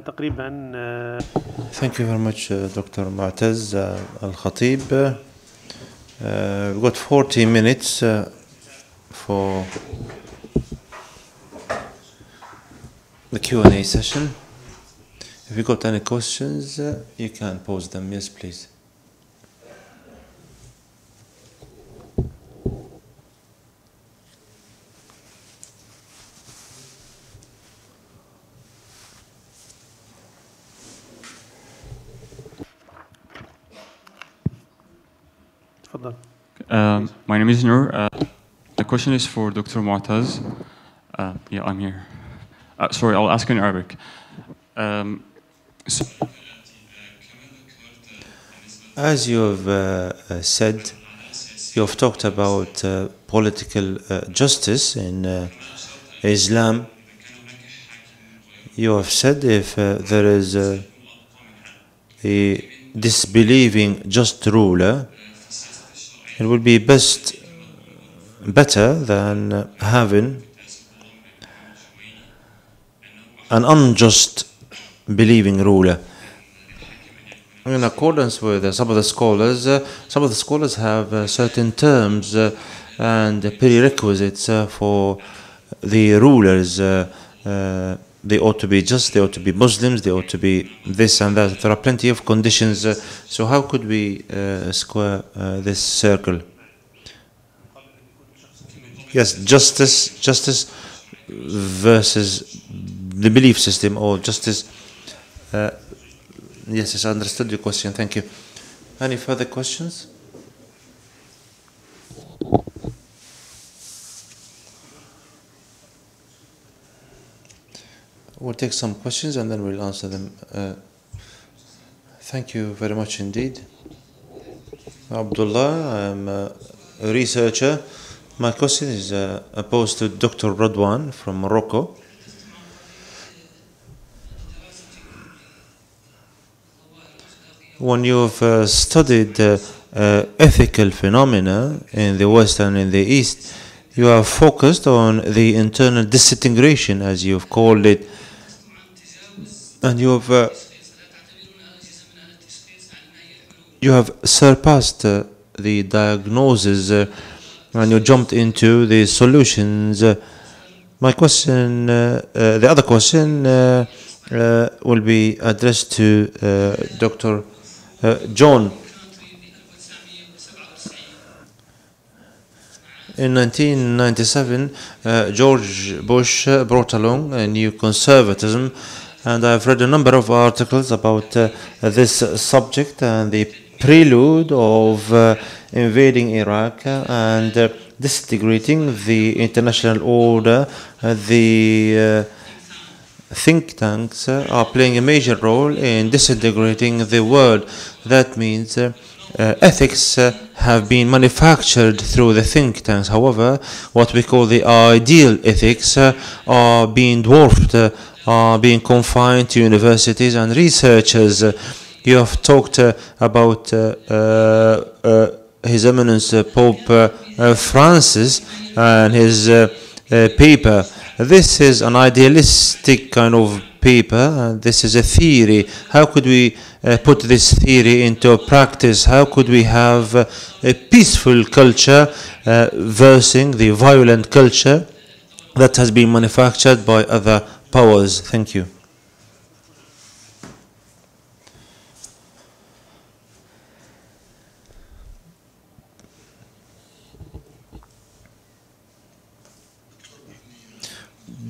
آه، الآن معنا تقريبا آه، Thank you very much, uh, Dr. Mu'taz uh, Al Khatib. Uh, we've got 40 minutes uh, for the Q&A session. If you got any questions, uh, you can pose them. Yes, please. Name is Noor. Uh, the question is for Dr. Mu'taz. Uh, yeah, I'm here. Uh, sorry, I'll ask in Arabic. Um, so, As you have uh, said, you have talked about political justice in Islam. You have said if there is a disbelieving just ruler, it would be best, better than uh, having an unjust believing ruler. In accordance with uh, some of the scholars, uh, some of the scholars have uh, certain terms uh, and prerequisites uh, for the rulers. They ought to be just, they ought to be Muslims, they ought to be this and that. There are plenty of conditions. Uh, so, how could we uh, square uh, this circle? Yes, justice, justice versus the belief system, or justice. Uh, Yes, yes, I understood your question. Thank you. Any further questions? We'll take some questions and then we'll answer them. Uh, thank you very much indeed. Abdullah, I'm a researcher. My question is uh, posed to Dr. Radwan from Morocco. when you've uh, studied uh, uh, ethical phenomena in the West and in the East, you are focused on the internal disintegration, as you've called it, and you have uh, you have surpassed uh, the diagnosis uh, and you jumped into the solutions. Uh, my question, uh, uh, the other question, will be addressed to Dr. John. In 1997, uh, George Bush brought along a new conservatism, and I've read a number of articles about uh, this subject and the prelude of uh, invading Iraq and uh, disintegrating the international order, uh, the uh, think tanks are playing a major role in disintegrating the world. That means uh, uh, ethics uh, have been manufactured through the think tanks. However, what we call the ideal ethics uh, are being dwarfed, are being confined to universities and researchers. You have talked uh, about uh, uh, His Eminence Pope Francis and his paper. This is an idealistic kind of paper. Uh, this is a theory. How could we uh, put this theory into practice? How could we have uh, a peaceful culture uh, the violent culture that has been manufactured by other powers? Thank you.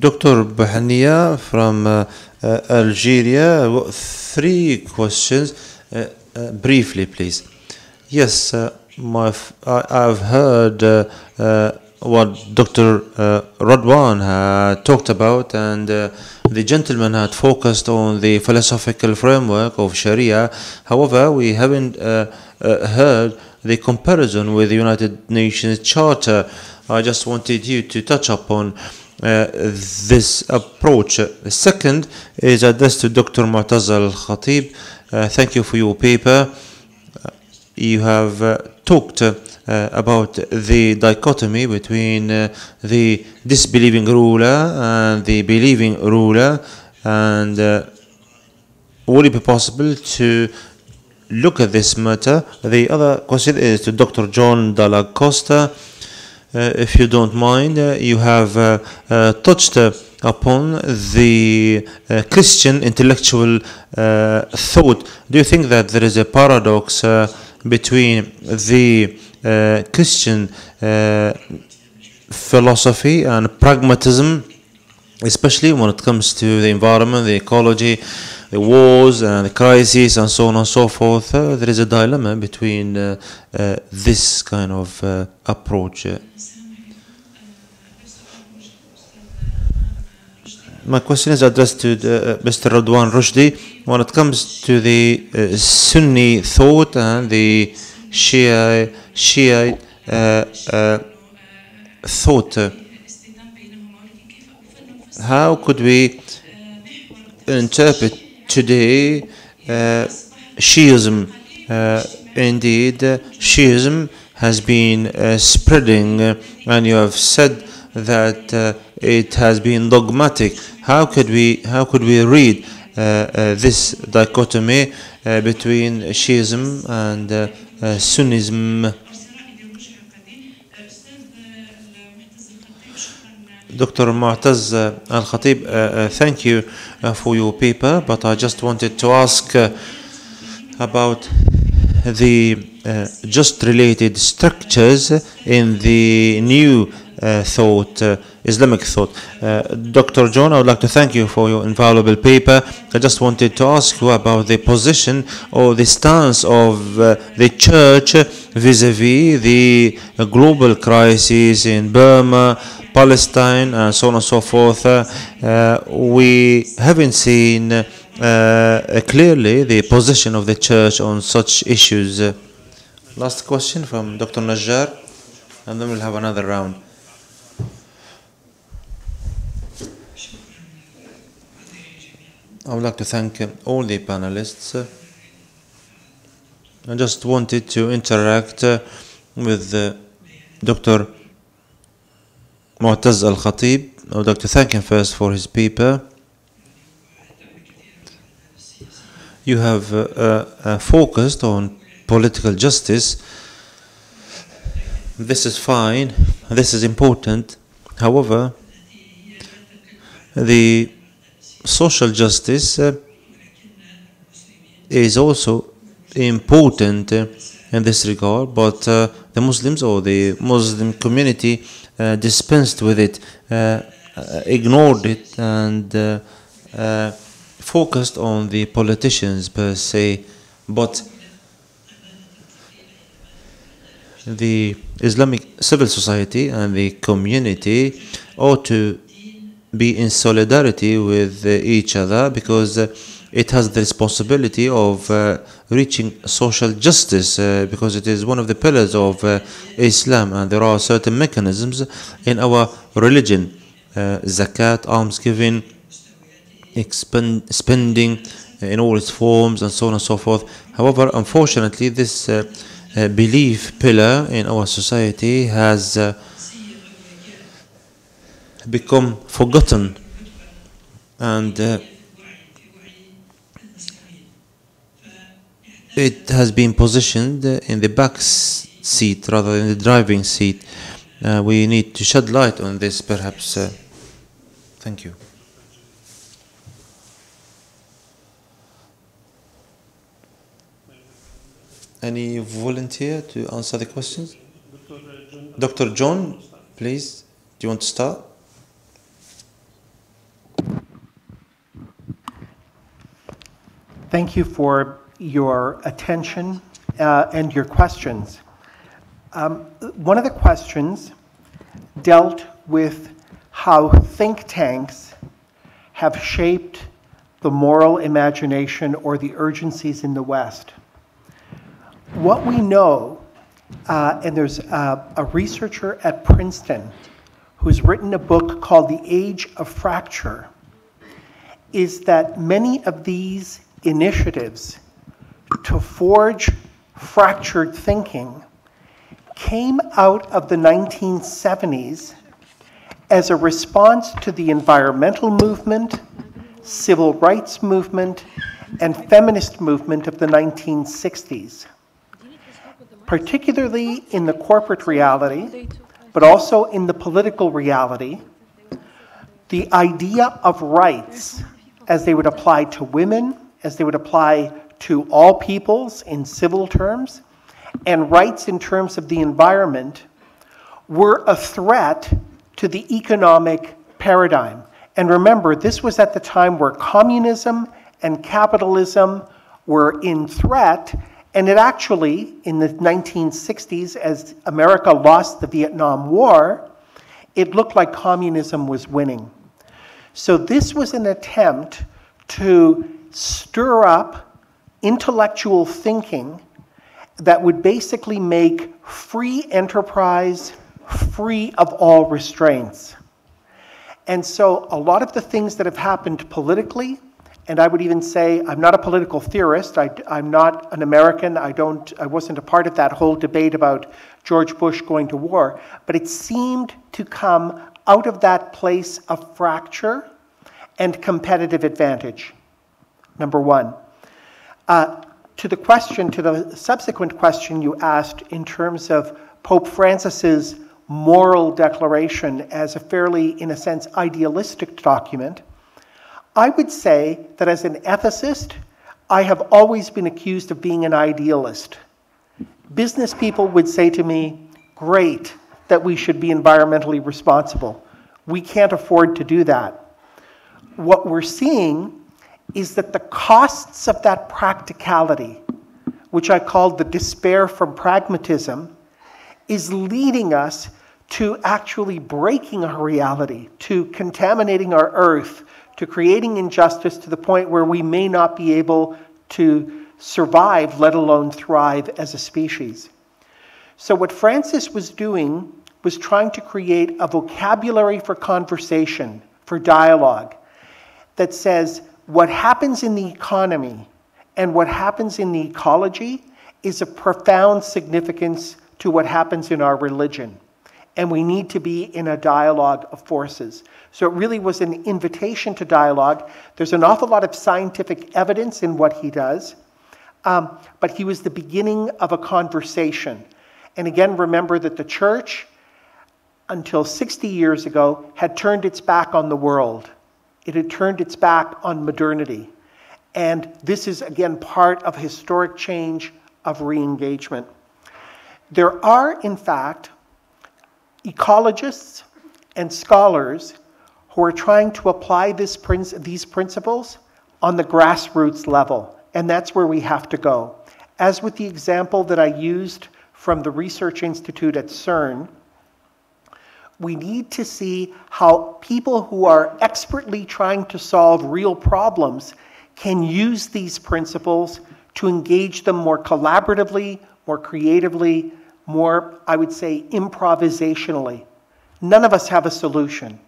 Dr. Bahania from uh, uh, Algeria. Three questions. Uh, uh, briefly, please. Yes, uh, my f- I, have heard uh, what Dr. Uh, Radwan had talked about, and uh, the gentleman had focused on the philosophical framework of Sharia. However, we haven't uh, uh, heard the comparison with the United Nations Charter. I just wanted you to touch upon uh, this approach. The second is addressed to Dr. Mu'taz Al Khatib. Uh, thank you for your paper. You have talked about the dichotomy between uh, the disbelieving ruler and the believing ruler. And uh, would it be possible to look at this matter? The other question is to Dr. John Dalla Costa. Uh, if you don't mind, uh, you have uh, uh, touched uh, upon the uh, Christian intellectual uh, thought. Do you think that there is a paradox uh, between the uh, Christian uh, philosophy and pragmatism, especially when it comes to the environment, the ecology, the wars and the crises and so on and so forth? Uh, there is a dilemma between uh, uh, this kind of uh, approach. uh. My question is addressed to uh, Mr. Radwan Rushdie. When it comes to the uh, Sunni thought and the Shia, Shia uh, uh, thought, uh, how could we interpret today uh, Shiism? Uh, indeed, Shiism has been uh, spreading, and you have said that it has been dogmatic. How could we how could we read uh, uh, this dichotomy uh, between Shiism and Sunnism? Dr. Mu'taz uh, Al Khatib, uh, uh, thank you uh, for your paper, but I just wanted to ask uh, about the uh, just related structures in the new uh, thought, uh, Islamic thought. Uh, Dr. John, I would like to thank you for your invaluable paper. I just wanted to ask you about the position or the stance of uh, the church vis-a-vis the uh, global crisis in Burma, Palestine, and so on and so forth. Uh, we haven't seen clearly the position of the church on such issues. Last question from Dr. Najjar, and then we'll have another round. I would like to thank uh, all the panelists. I just wanted to interact uh, with uh, Dr. Mu'taz Al Khatib. I would like to thank him first for his paper. You have uh, uh, focused on political justice. This is fine, this is important. However, the social justice uh, is also important uh, in this regard, but uh, the Muslims or the Muslim community uh, dispensed with it, uh, uh, ignored it, and focused on the politicians per se. But the Islamic civil society and the community ought to be in solidarity with each other because it has the responsibility of uh, reaching social justice uh, because it is one of the pillars of uh, Islam and there are certain mechanisms in our religion uh, zakat, almsgiving, expend, spending in all its forms and so on and so forth. However, unfortunately, this uh, uh, belief pillar in our society has become forgotten and uh, it has been positioned in the back seat rather than the driving seat. Uh, we need to shed light on this perhaps. Uh, thank you. Any volunteer to answer the questions? Dr. John, please, do you want to start? Thank you for your attention uh, and your questions. Um, one of the questions dealt with how think tanks have shaped the moral imagination or the urgencies in the West. What we know, uh, and there's a, a researcher at Princeton who's written a book called The Age of Fracture, is that many of these initiatives to forge fractured thinking came out of the 1970s as a response to the environmental movement, civil rights movement, and feminist movement of the 1960s, particularly in the corporate reality, but also in the political reality. The idea of rights, as they would apply to women, as they would apply to all peoples in civil terms, and rights in terms of the environment, were a threat to the economic paradigm. And remember, this was at the time where communism and capitalism were in threat, and it actually, in the 1960s, as America lost the Vietnam War, it looked like communism was winning. So this was an attempt to stir up intellectual thinking that would basically make free enterprise free of all restraints. And so a lot of the things that have happened politically, and I would even say I'm not a political theorist, I, am not an American, I, don't, I wasn't a part of that whole debate about George Bush going to war, but it seemed to come out of that place of fracture and competitive advantage, number one. Uh, to the question, to the subsequent question you asked in terms of Pope Francis's moral declaration as a fairly, in a sense, idealistic document, I would say that as an ethicist, I have always been accused of being an idealist. Business people would say to me, Great that we should be environmentally responsible. We can't afford to do that. What we're seeing is that the costs of that practicality, which I called the despair from pragmatism, is leading us to actually breaking our reality, to contaminating our earth, to creating injustice to the point where we may not be able to survive, let alone thrive as a species. So, what Francis was doing was trying to create a vocabulary for conversation, for dialogue, that says what happens in the economy and what happens in the ecology is of profound significance to what happens in our religion and we need to be in a dialogue of forces. So it really was an invitation to dialogue. There's an awful lot of scientific evidence in what he does, um, but he was the beginning of a conversation. And again, remember that the church, until 60 years ago, had turned its back on the world. It had turned its back on modernity. And this is, again, part of historic change of re engagement. There are, in fact, ecologists and scholars who are trying to apply this, these principles on the grassroots level, and that's where we have to go. As with the example that I used from the Research Institute at CERN, we need to see how people who are expertly trying to solve real problems can use these principles to engage them more collaboratively, more creatively, more, I would say, improvisationally. None of us have a solution.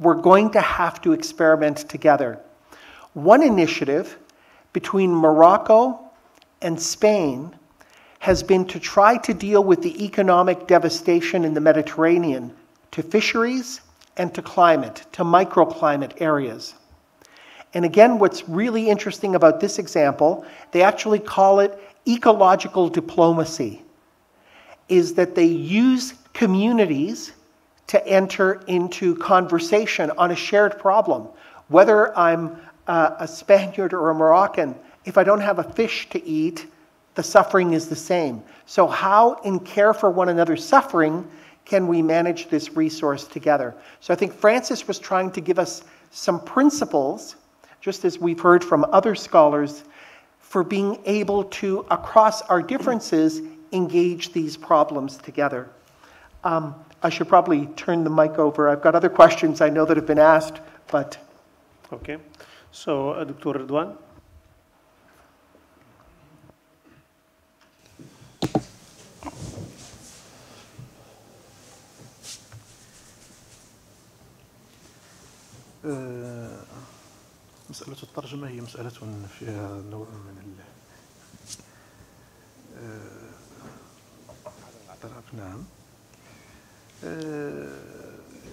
We're going to have to experiment together. One initiative between Morocco and Spain has been to try to deal with the economic devastation in the Mediterranean to fisheries and to climate, to microclimate areas. And again, what's really interesting about this example, they actually call it ecological diplomacy is that they use communities to enter into conversation on a shared problem. Whether I'm uh, a Spaniard or a Moroccan, if I don't have a fish to eat, the suffering is the same. So, how in care for one another's suffering can we manage this resource together? So, I think Francis was trying to give us some principles, just as we've heard from other scholars, for being able to, across our differences, engage these problems together. Um, I should probably turn the mic over. I've got other questions I know that have been asked, but. Okay. So, uh, Dr. Ridwan. مسألة الترجمة هي مسألة فيها نوع من ال اعتراف نعم.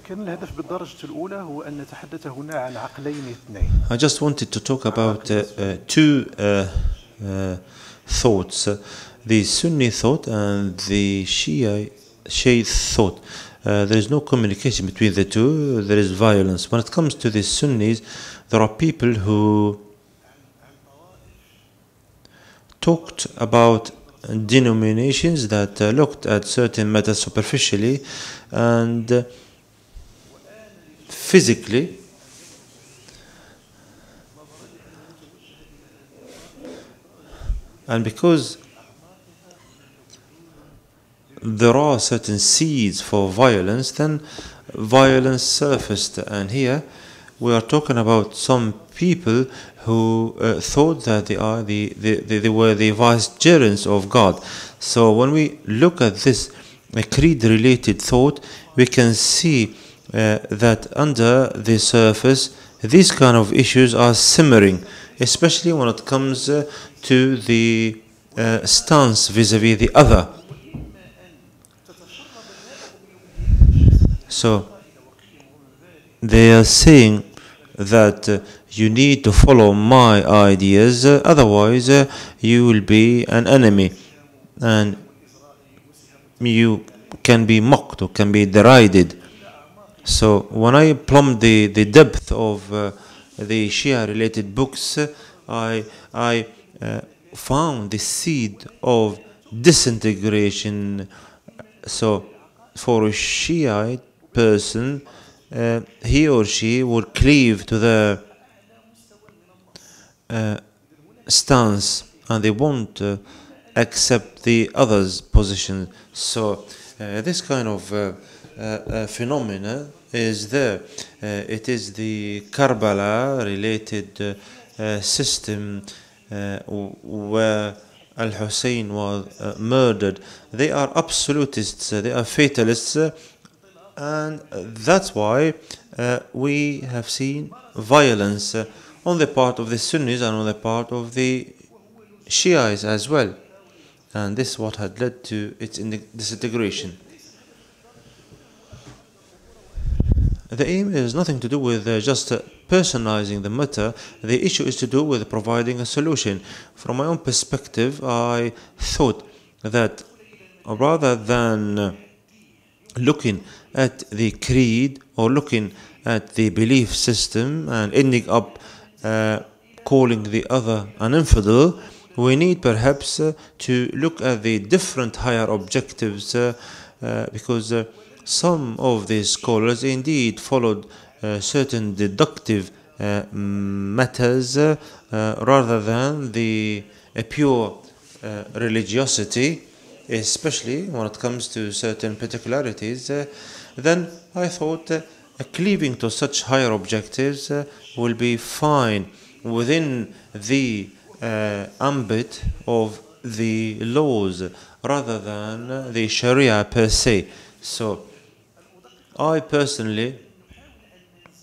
كان الهدف بالدرجة الأولى هو أن نتحدث هنا عن عقلين اثنين. I just wanted to talk about uh, uh, two uh, uh, thoughts. The Sunni thought and the Shia, Shia thought. Uh, there is no communication between the two, there is violence. When it comes to the Sunnis, there are people who talked about denominations that uh, looked at certain matters superficially and uh, physically and because there are certain seeds for violence, then violence surfaced. And here we are talking about some people who uh, thought that they are the, the, they, they were the vicegerents of God. So when we look at this creed-related thought, we can see uh, that under the surface, these kind of issues are simmering, especially when it comes uh, to the uh, stance vis-a-vis the other. So they are saying that uh, you need to follow my ideas, uh, otherwise uh, you will be an enemy, and you can be mocked or can be derided. So when I plumbed the, the depth of uh, the Shia-related books, uh, I I uh, found the seed of disintegration. So for a Shiite person, uh, he or she would cleave to the uh, stance and they won't uh, accept the other's position. So uh, this kind of uh, uh, phenomena is there. It is the Karbala related system where Al Hussein was murdered. They are absolutists, they are fatalists, and uh, that's why uh, we have seen violence uh, on the part of the Sunnis and on the part of the Shiites as well. And this is what had led to its disintegration. The aim is nothing to do with uh, just uh, personalizing the matter. The issue is to do with providing a solution. From my own perspective, I thought that rather than uh, looking at the creed or looking at the belief system and ending up uh, calling the other an infidel, we need perhaps uh, to look at the different higher objectives uh, uh, because uh, some of these scholars indeed followed uh, certain deductive matters rather than the pure religiosity especially when it comes to certain particularities, then I thought uh, cleaving to such higher objectives uh, will be fine within the uh, ambit of the laws rather than the Sharia per se. So, I personally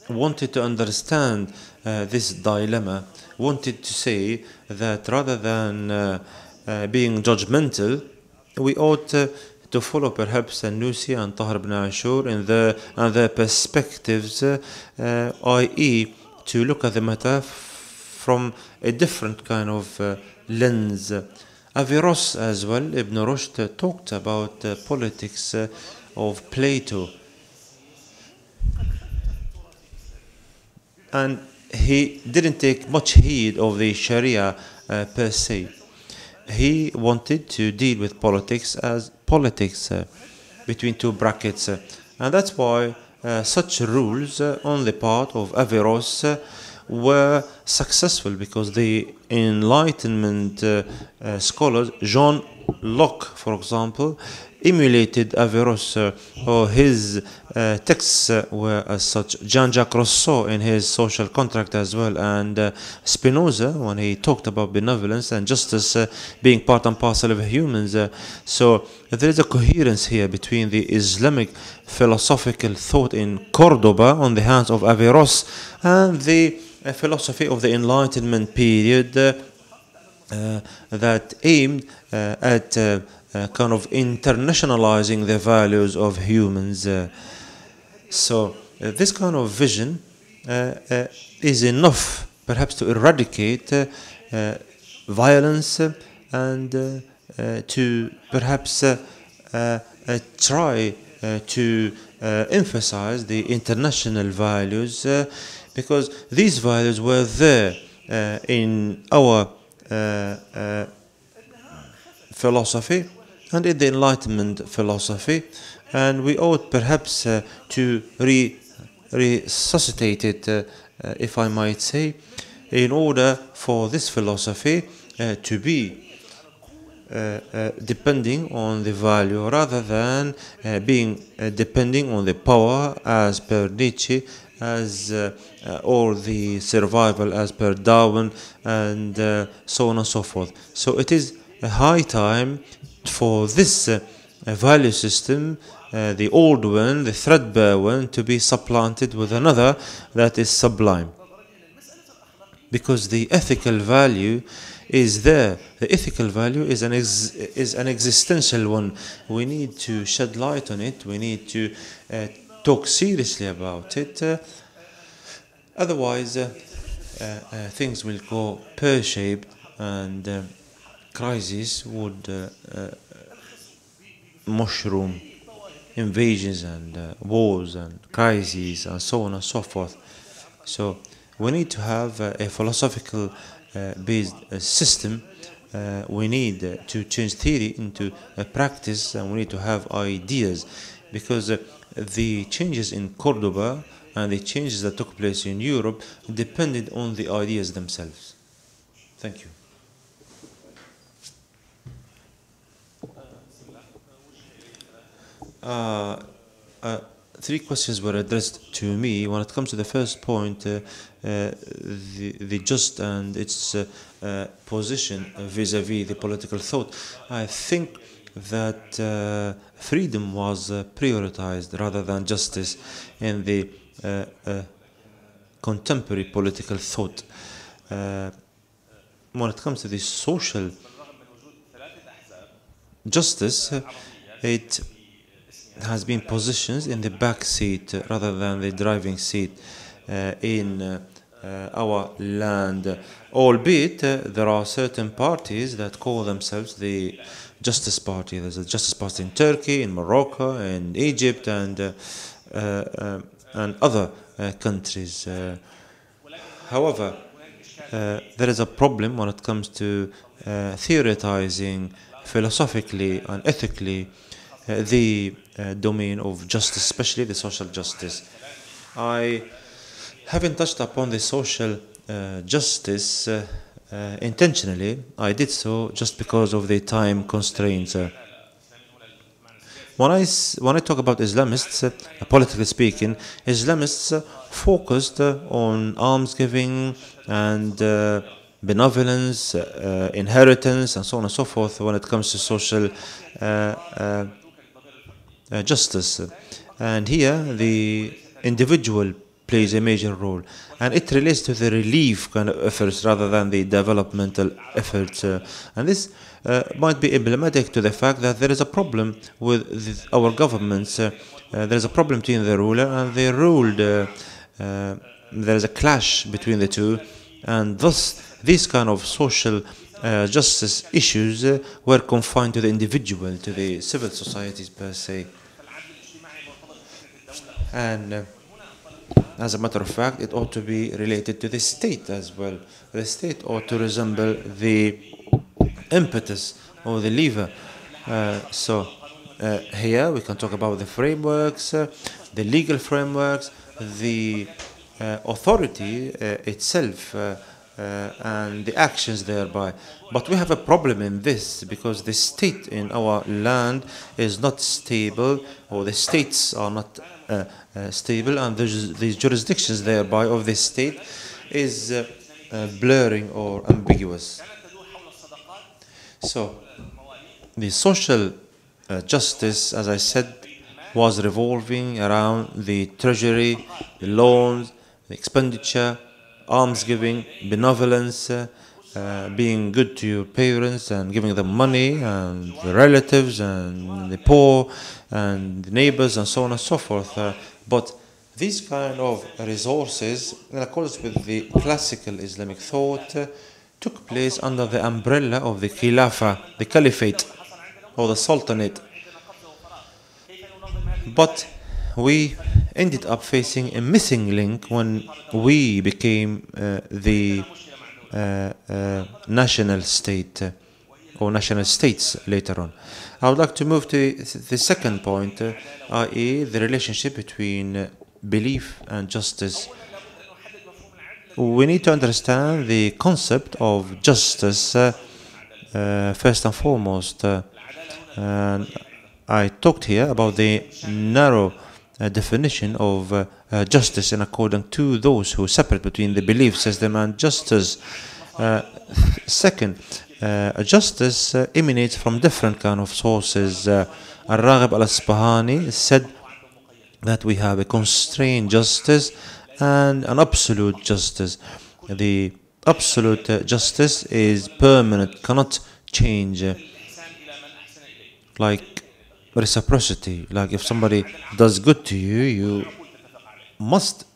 wanted to understand uh, this dilemma, wanted to say that rather than uh, uh, being judgmental, we ought to follow perhaps Sanusi and Tahir ibn Ashur in the, and their perspectives, uh, i.e., to look at the matter from a different kind of uh, lens. Averroes as well, Ibn Rushd uh, talked about uh, politics uh, of Plato. and he didn't take much heed of the Sharia uh, per se. He wanted to deal with politics as politics uh, between two brackets, and that's why uh, such rules uh, on the part of Averroes were successful because the Enlightenment scholars, John Locke, for example, emulated Averroes, uh, or his uh, texts uh, were as such. Jean-Jacques Rousseau in his social contract as well, and uh, Spinoza when he talked about benevolence and justice uh, being part and parcel of humans. Uh, so there is a coherence here between the Islamic philosophical thought in Cordoba on the hands of Averroes and the uh, philosophy of the Enlightenment period. Uh, uh, that aimed uh, at uh, uh, kind of internationalizing the values of humans. Uh, So uh, this kind of vision uh, uh, is enough, perhaps, to eradicate uh, uh, violence uh, and uh, uh, to perhaps uh, uh, uh, try uh, to uh, emphasize the international values uh, because these values were there uh, in our uh, uh, philosophy and in the Enlightenment philosophy, and we ought perhaps uh, to re- resuscitate it, uh, uh, if I might say, in order for this philosophy uh, to be uh, depending on the value rather than being depending on the power as per Nietzsche as uh, uh, or the survival as per Darwin and uh, so on and so forth. So it is high time for this uh, value system, uh, the old one, the threadbare one, to be supplanted with another that is sublime because the ethical value is there. The ethical value is an is an existential one. We need to shed light on it. We need to uh, talk seriously about it. Uh, otherwise, uh, uh, things will go pear-shaped, and crises would uh, uh, mushroom. Invasions and uh, wars and crises and so on and so forth. So we need to have a philosophical based system. We need to change theory into a practice and we need to have ideas because the changes in Cordoba and the changes that took place in Europe depended on the ideas themselves. Thank you. Uh, uh, three questions were addressed to me. When it comes to the first point, uh, uh, the, the just and its uh, position vis-à-vis the political thought, I think that freedom was prioritized rather than justice in the contemporary political thought. When it comes to the social justice, it has been positioned in the back seat uh, rather than the driving seat uh, in uh, our land. Albeit there are certain parties that call themselves the Justice Party. There's a Justice Party in Turkey, in Morocco, in Egypt, and uh, and other countries. However, uh, there is a problem when it comes to uh, theoretizing philosophically and ethically the uh, domain of justice, especially the social justice. I haven't touched upon the social uh, justice uh, uh, intentionally. I did so just because of the time constraints. Uh, when I, when I talk about Islamists, uh, politically speaking, Islamists uh, focused uh, on almsgiving and uh, benevolence, uh, uh, inheritance, and so on and so forth when it comes to social uh, uh, uh, justice. And here, the individual plays a major role. And it relates to the relief kind of efforts rather than the developmental efforts. uh, and this uh, might be emblematic to the fact that there is a problem with the, our governments. Uh, uh, there is a problem between the ruler and the ruled. Uh, uh, there is a clash between the two. And thus, these kind of social uh, justice issues uh, were confined to the individual, to the civil societies per se. And uh, as a matter of fact, it ought to be related to the state as well. The state ought to resemble the impetus or the lever. Uh, so uh, here we can talk about the frameworks, the legal frameworks, the authority itself. Uh, and the actions thereby. But we have a problem in this because the state in our land is not stable, or the states are not uh, uh, stable, and the, the jurisdictions thereby of the state is uh, uh, blurring or ambiguous. So, the social uh, justice, as I said, was revolving around the treasury, the loans, the expenditure, almsgiving, benevolence, uh, being good to your parents and giving them money, and the relatives and the poor and the neighbors and so on and so forth. Uh, but These kind of resources, in accordance with the classical Islamic thought, uh, took place under the umbrella of the Khilafah, the Caliphate, or the Sultanate. But we ended up facing a missing link when we became uh, the uh, uh, national state uh, or national states later on. I would like to move to the second point, uh, i.e., the relationship between uh, belief and justice. We need to understand the concept of justice first and foremost. And I talked here about the narrow definition of uh, uh, justice in according to those who separate between the belief system and justice. Uh, second, uh, justice uh, emanates from different kind of sources. Uh, Al-Raghib al-Asbahani said that we have a constrained justice and an absolute justice. The absolute uh, justice is permanent, cannot change. uh, like reciprocity. Like if somebody does good to you, you must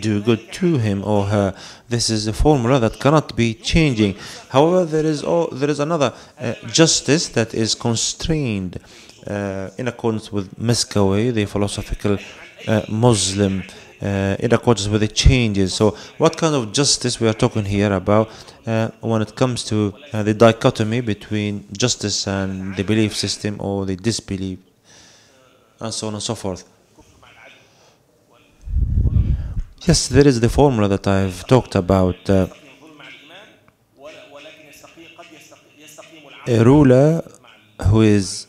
do good to him or her. This is a formula that cannot be changing. However, there is all, there is another uh, justice that is constrained uh, in accordance with Miskawayh, the philosophical uh, Muslim. Uh, in accordance with the changes. So, what kind of justice we are talking here about uh, when it comes to uh, the dichotomy between justice and the belief system or the disbelief, and so on and so forth? Yes, there is the formula that I've talked about. Uh, a ruler who is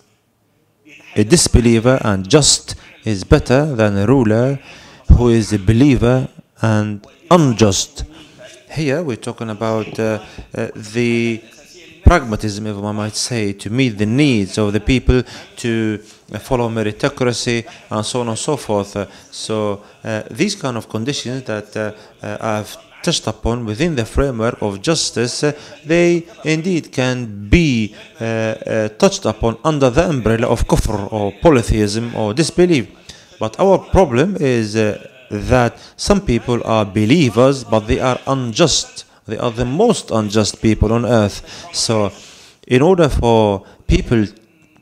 a disbeliever and just is better than a ruler who is a believer and unjust. Here we're talking about uh, uh, the pragmatism, if I might say, to meet the needs of the people, to follow meritocracy, and so on and so forth. Uh, so uh, these kind of conditions that uh, I've touched upon within the framework of justice, uh, they indeed can be uh, uh, touched upon under the umbrella of kufr or polytheism or disbelief. But our problem is that some people are believers, but they are unjust. They are the most unjust people on earth. So, in order for people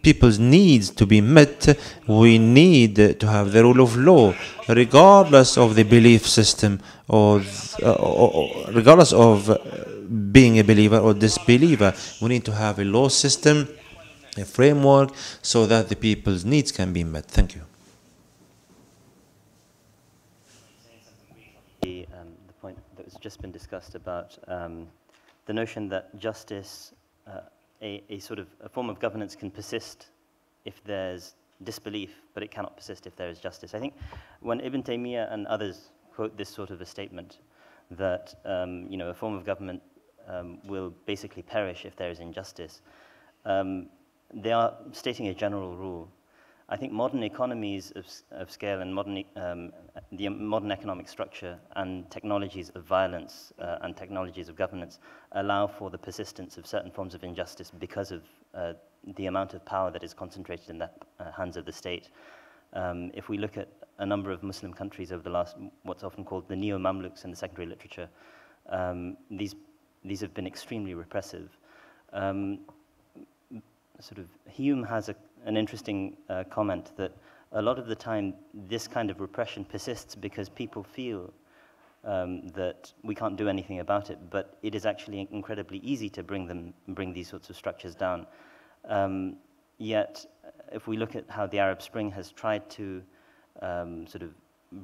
people's needs to be met, we need to have the rule of law, regardless of the belief system or, uh, or, or regardless of uh, being a believer or disbeliever. We need to have a law system, a framework, so that the people's needs can be met. Thank you. the, um, the point that was just been discussed about um, the notion that justice, uh, a, a sort of a form of governance can persist if there's disbelief, but it cannot persist if there is justice. I think when Ibn Taymiyyah and others quote this sort of a statement, that um, you know a form of government um, will basically perish if there is injustice, um, they are stating a general rule. I think modern economies of, of scale and modern, um, the modern economic structure and technologies of violence uh, and technologies of governance allow for the persistence of certain forms of injustice because of uh, the amount of power that is concentrated in the uh, hands of the state. Um, if we look at a number of Muslim countries over the last, what's often called the neo-Mamluks in the secondary literature, um, these, these have been extremely repressive. Um, sort of Hume has a, an interesting uh, comment that a lot of the time this kind of repression persists because people feel um, that we can't do anything about it, but it is actually incredibly easy to bring them, bring these sorts of structures down. Um, yet, if we look at how the Arab Spring has tried to um, sort of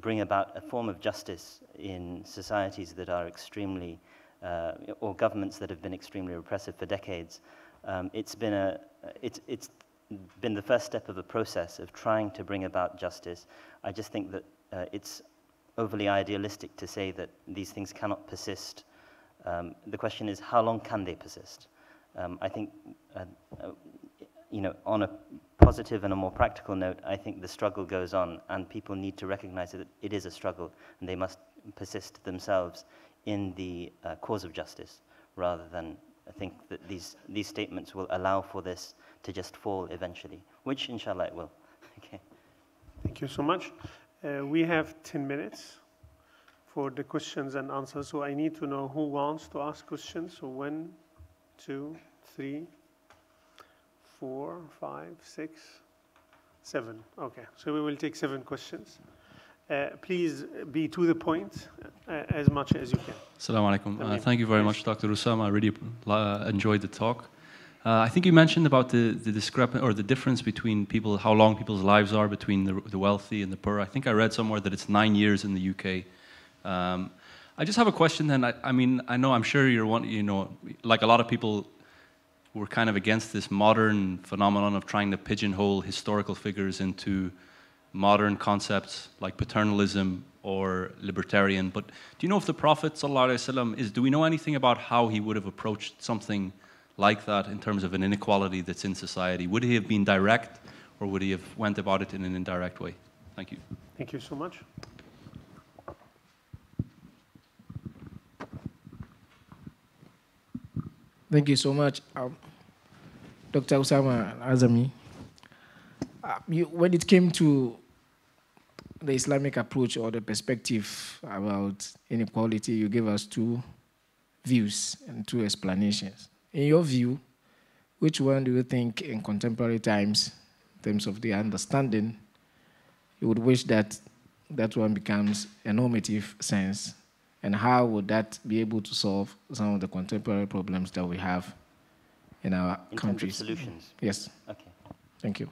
bring about a form of justice in societies that are extremely, uh, or governments that have been extremely repressive for decades, um, it's been a, it's, it's been the first step of a process of trying to bring about justice. I just think that uh, it's overly idealistic to say that these things cannot persist. Um, the question is, how long can they persist? Um, I think, uh, uh, you know, on a positive and a more practical note, I think the struggle goes on, and people need to recognize that it is a struggle, and they must persist themselves in the uh, cause of justice, rather than I think that these, these statements will allow for this to just fall eventually, which inshallah it will. okay. Thank you so much. Uh, we have 10 minutes for the questions and answers, so I need to know who wants to ask questions. So one, two, three, four, five, six, seven. Okay, so we will take seven questions. Uh, please be to the point uh, as much as you can. Assalamu alaikum. Uh, thank you very much, Dr. Usama. I really uh, enjoyed the talk. Uh, I think you mentioned about the, the discrepan or the difference between people, how long people's lives are between the, the wealthy and the poor. I think I read somewhere that it's nine years in the UK. Um, I just have a question then. I, I mean, I know, I'm sure you're one, you know, like a lot of people were kind of against this modern phenomenon of trying to pigeonhole historical figures into modern concepts like paternalism or libertarian. But do you know if the Prophet ﷺ is, do we know anything about how he would have approached something like that in terms of an inequality that's in society? Would he have been direct or would he have went about it in an indirect way? Thank you. Thank you so much. Thank you so much, um, Dr. Usama Azami. Uh, you, when it came to the Islamic approach or the perspective about inequality, you gave us two views and two explanations. In your view, which one do you think in contemporary times, in terms of the understanding, you would wish that that one becomes a normative sense? And how would that be able to solve some of the contemporary problems that we have in our In countries? solutions. Yes, Okay. thank you.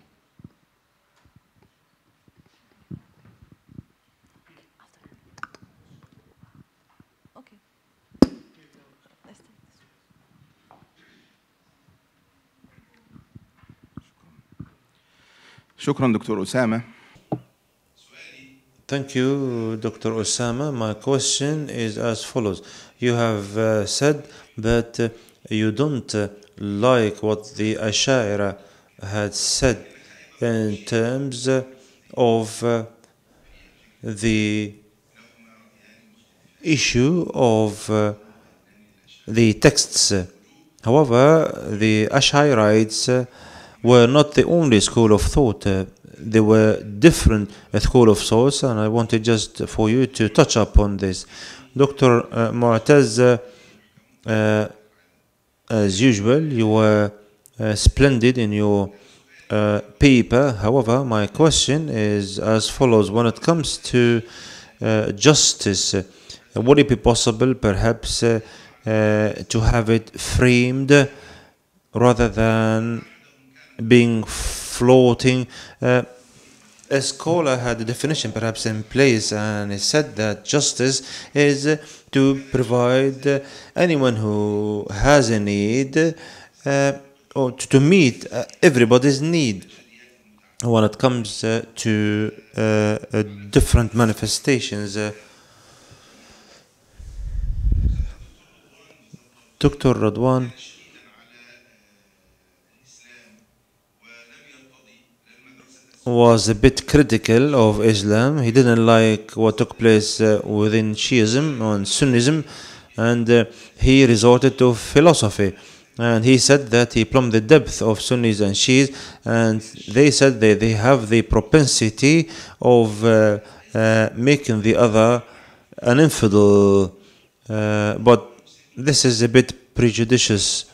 شكرا دكتور أسامة Thank you, Dr. Osama. My question is as follows. You have uh, said that uh, you don't uh, like what the Ash'ira had said in terms uh, of uh, the issue of uh, the texts. However, the Ash'arites uh, were not the only school of thought. Uh, there were different school of thoughts, and I wanted just for you to touch upon this. Dr. Uh, Mu'taz, uh, uh, as usual, you were uh, splendid in your uh, paper. However, my question is as follows: When it comes to justice, would it be possible, perhaps, to have it framed rather than being floating? Uh, a scholar had a definition perhaps in place and he said that justice is to provide anyone who has a need uh, or to, meet uh, everybody's need when it comes uh, to uh, different manifestations. Uh, Dr. Radwan was a bit critical of Islam. He didn't like what took place uh, within Shiism and Sunnism, and uh, he resorted to philosophy. And he said that he plumbed the depth of Sunnis and Shiis, and they said that they have the propensity of uh, uh, making the other an infidel. Uh, but this is a bit prejudicious.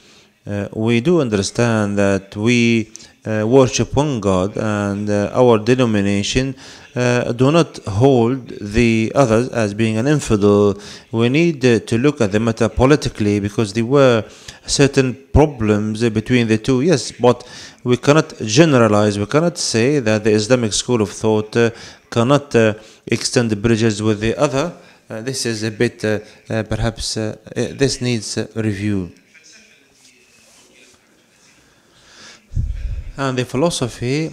Uh, we do understand that we worship one God and uh, our denomination uh, do not hold the others as being an infidel. We need uh, to look at the matter politically because there were certain problems uh, between the two. Yes, but we cannot generalize. We cannot say that the Islamic school of thought uh, cannot uh, extend the bridges with the other. Uh, this is a bit, uh, uh, perhaps, uh, uh, this needs uh, review. And the philosophy,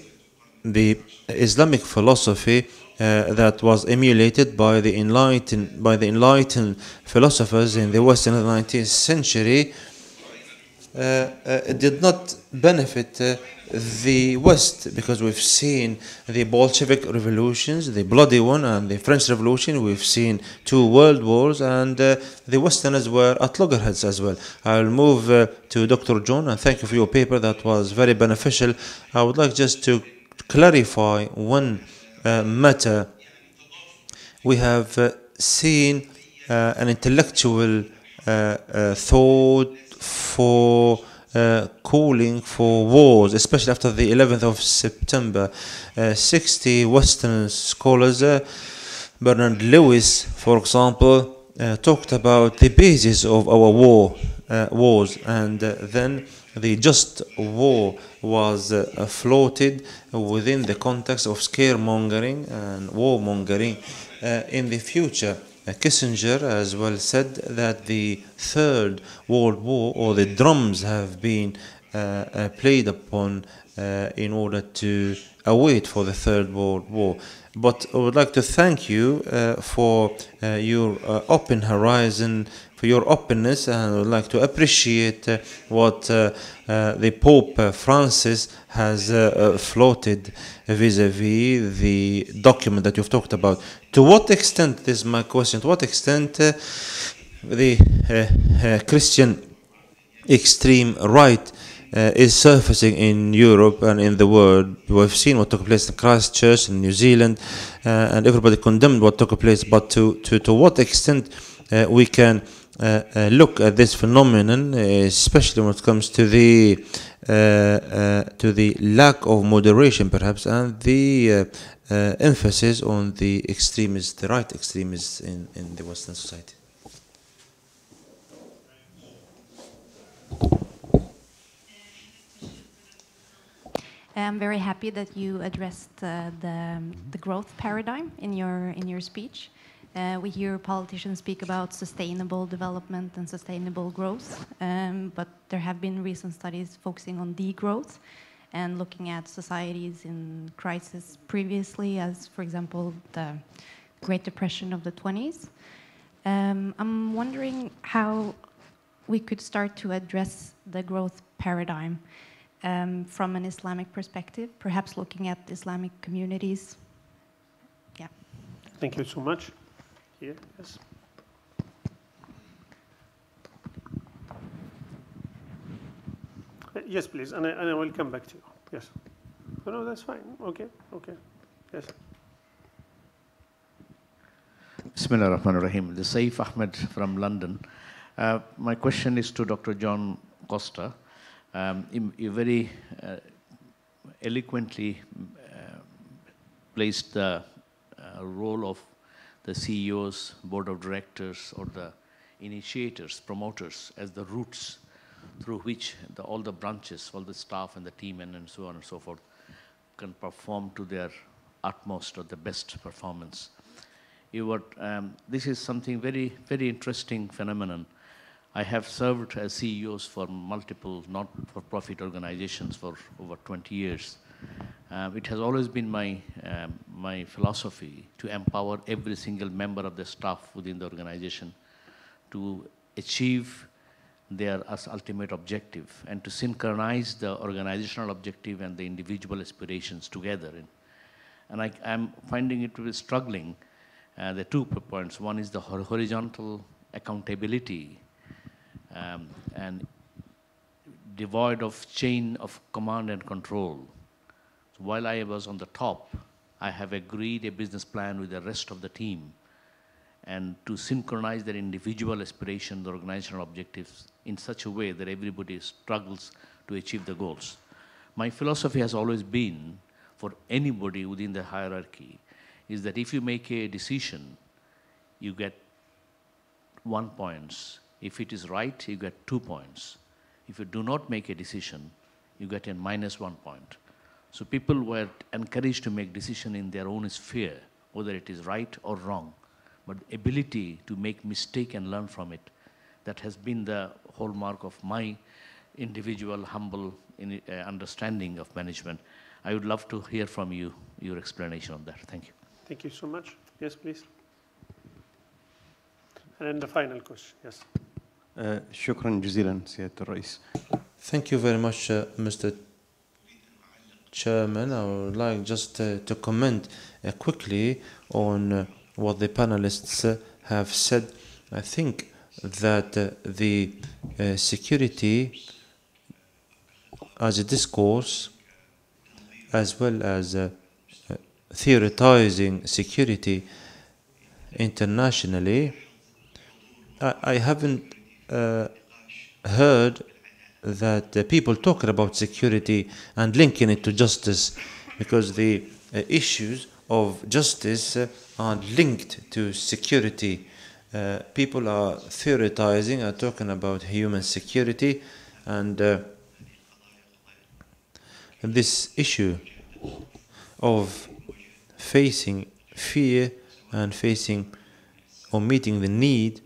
the Islamic philosophy uh, that was emulated by the enlightened by the enlightened philosophers in the West in the 19th century, did not benefit uh, the West because we've seen the Bolshevik revolutions, the bloody one, and the French Revolution. We've seen two world wars, and uh, the Westerners were at loggerheads as well. I'll move uh, to Dr. John, and thank you for your paper. That was very beneficial. I would like just to clarify one uh, matter we have uh, seen uh, an intellectual uh, uh, thought for uh, calling for wars, especially after the 11th of September. Uh, 60 Western scholars, uh, Bernard Lewis, for example, uh, talked about the basis of our war uh, wars, and uh, then the just war was floated within the context of scaremongering and warmongering in the future. Uh, Kissinger as well said that the Third World War or the drums have been uh, uh, played upon uh, in order to await for the Third World War. But I would like to thank you uh, for uh, your uh, open horizon, for your openness, and I would like to appreciate uh, what uh, uh, the Pope Francis has floated vis-a-vis the document that you've talked about. To what extent, this is my question, to what extent the Christian extreme right uh, is surfacing in Europe and in the world. We've seen what took place in Christchurch in New Zealand, uh, and everybody condemned what took place. But to, to, to what extent uh, we can uh, uh, look at this phenomenon, uh, especially when it comes to the uh, to the lack of moderation, perhaps, and the emphasis on the extremists, the right extremists in, in the Western society. I'm very happy that you addressed uh, the, the growth paradigm in your, in your speech. Uh, we hear politicians speak about sustainable development and sustainable growth, um, but there have been recent studies focusing on degrowth and looking at societies in crisis previously, as, for example, the Great Depression of the 20s. Um, I'm wondering how we could start to address the growth paradigm um, from an Islamic perspective, perhaps looking at Islamic communities. Yeah. Thank you so much. Here, yes. Uh, Yes, please, and I, and I will come back to you. Yes. No, no, that's fine. Okay, okay. Yes. Bismillah ar-Rahman ar-Rahim. This is Saif Ahmed from London. Uh, my question is to Dr. John Costa. Um, you, you very uh, eloquently uh, placed the uh, role of the CEOs, board of directors, or the initiators, promoters as the roots through which the, all the branches, all the staff and the team and, and so on and so forth can perform to their utmost or the best performance. You were, um, this is something very, very interesting phenomenon. I have served as CEOs for multiple not-for-profit organizations for over 20 years. Uh, it has always been my, um, my philosophy to empower every single member of the staff within the organization to achieve their ultimate objective and to synchronize the organizational objective and the individual aspirations together. And, and I, am finding it to be struggling. Uh, the two points. One is the horizontal accountability um, and devoid of chain of command and control. While I was on the top, I have agreed a business plan with the rest of the team and to synchronize their individual aspirations, organizational objectives in such a way that everybody struggles to achieve the goals. My philosophy has always been for anybody within the hierarchy is that if you make a decision, you get one points. If it is right, you get two points. If you do not make a decision, you get a minus one point. So people were encouraged to make decision in their own sphere, whether it is right or wrong. But ability to make mistake and learn from it, that has been the hallmark of my individual, humble in, uh, understanding of management. I would love to hear from you, your explanation on that. Thank you. Thank you so much. Yes, please. And then the final question. Yes. آه، شكرا جزيلا سيادة الرئيس Thank you very much, uh, Mr. Chairman. I would like just uh, to comment uh, quickly on uh, what the panelists uh, have said. I think that uh, the security as a discourse, as well as theoretizing security, internationally, I, I haven't heard that uh, people talking about security and linking it to justice because the uh, issues of justice uh, are linked to security. Uh, people are theorizing and talking about human security and uh, this issue of facing fear and facing or meeting the need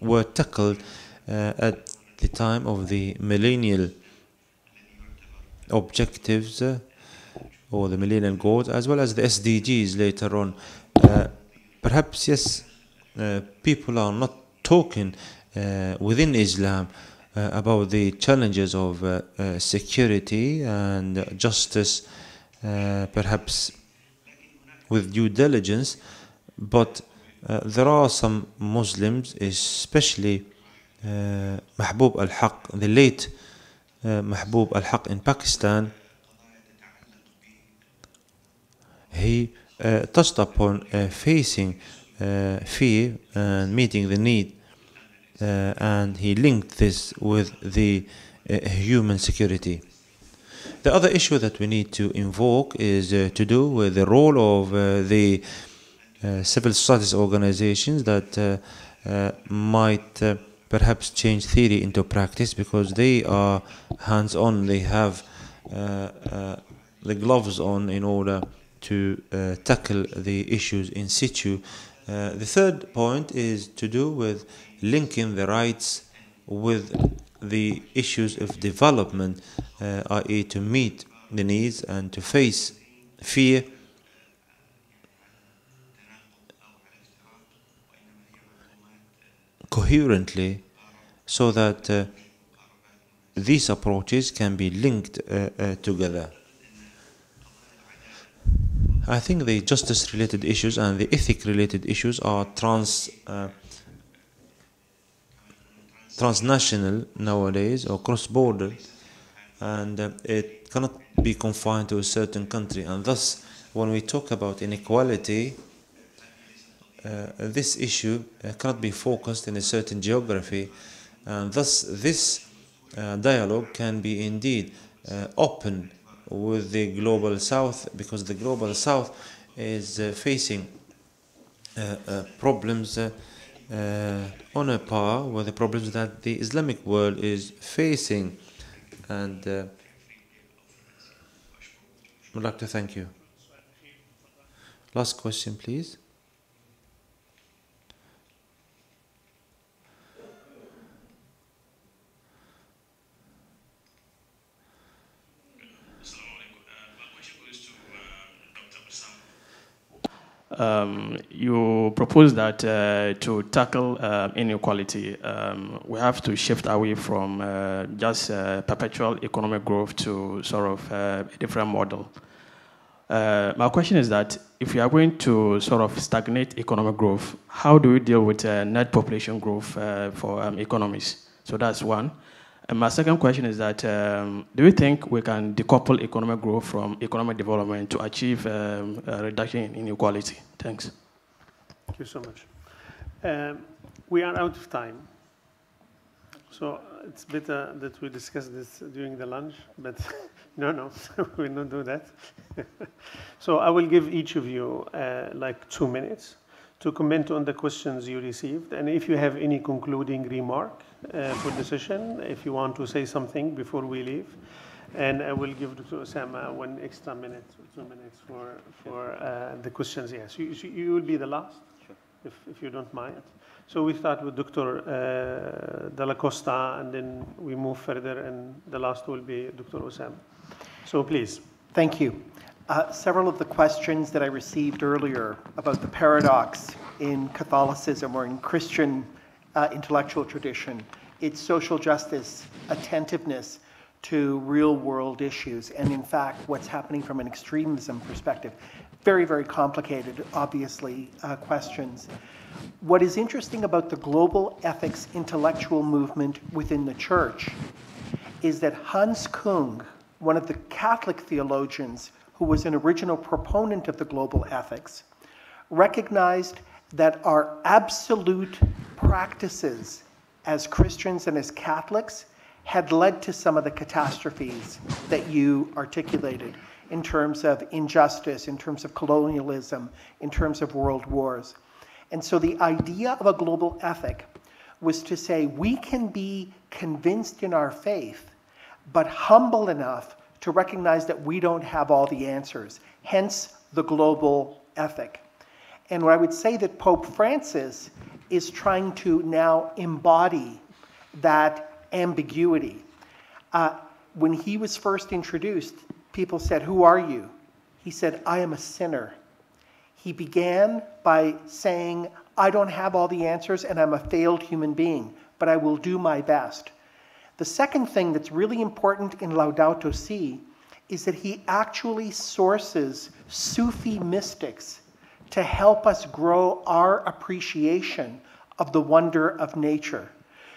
were tackled uh, at the time of the millennial objectives uh, or the millennial goals as well as the SDGs later on. Uh, perhaps, yes, uh, people are not talking uh, within Islam uh, about the challenges of uh, security and justice, perhaps with due diligence, but there are some Muslims, especially Mahbub al Haq, the late Mahbub al Haq in Pakistan, he touched upon facing fear and meeting the need, and he linked this with the human security. The other issue that we need to invoke is uh, to do with the role of uh, the uh, civil society organizations that uh, uh, might uh, perhaps change theory into practice because they are hands on, they have uh, uh, the gloves on in order to uh, tackle the issues in situ. Uh, the third point is to do with linking the rights with the issues of development, uh, i.e., to meet the needs and to face fear. Coherently so that uh, these approaches can be linked uh, uh, together. I think the justice related issues and the ethic related issues are trans uh, transnational nowadays or cross border and uh, it cannot be confined to a certain country and thus when we talk about inequality this issue uh, cannot be focused in a certain geography and thus this uh, dialogue can be indeed uh, open with the global south because the global south is uh, facing uh, uh, problems uh, uh, on a par with the problems that the Islamic world is facing and uh, I'd like to thank you. Last question please. Um, you propose that uh, to tackle uh, inequality, um, we have to shift away from uh, just uh, perpetual economic growth to sort of uh, a different model. Uh, my question is that if we are going to sort of stagnate economic growth, how do we deal with net population growth for um, economies? So that's one. And my second question is that um, do you think we can decouple economic growth from economic development to achieve um, a reduction in inequality? Thanks. Thank you so much. Um, we are out of time. So it's better that we discuss this during the lunch, but no, no, we will not do that. so I will give each of you uh, like two minutes to comment on the questions you received. And if you have any concluding remark uh, for the session, if you want to say something before we leave. And I will give Dr. Osama one extra minute, two minutes for, for uh, the questions. Yes, you, you will be the last, Sure. if, if you don't mind. So we start with Dr. Uh, Dalla Costa, and then we move further, and the last will be Dr. Osama. So please. Thank you. Uh, several of the questions that I received earlier about the paradox in Catholicism or in Christian uh, intellectual tradition, its social justice, attentiveness to real world issues, and in fact, what's happening from an extremism perspective. Very, very complicated, obviously, uh, questions. What is interesting about the global ethics intellectual movement within the church is that Hans Kung, one of the Catholic theologians who was an original proponent of the global ethics, recognized that our absolute practices as Christians and as Catholics had led to some of the catastrophes that you articulated in terms of injustice, in terms of colonialism, in terms of world wars. And so the idea of a global ethic was to say we can be convinced in our faith, but humble enough to recognize that we don't have all the answers, hence the global ethic. And what I would say that Pope Francis is trying to now embody that ambiguity. Uh, when he was first introduced, people said, Who are you? He said, I am a sinner. He began by saying, I don't have all the answers and I'm a failed human being, but I will do my best. The second thing that's really important in Laudato Si is that he actually sources Sufi mystics to help us grow our appreciation of the wonder of nature.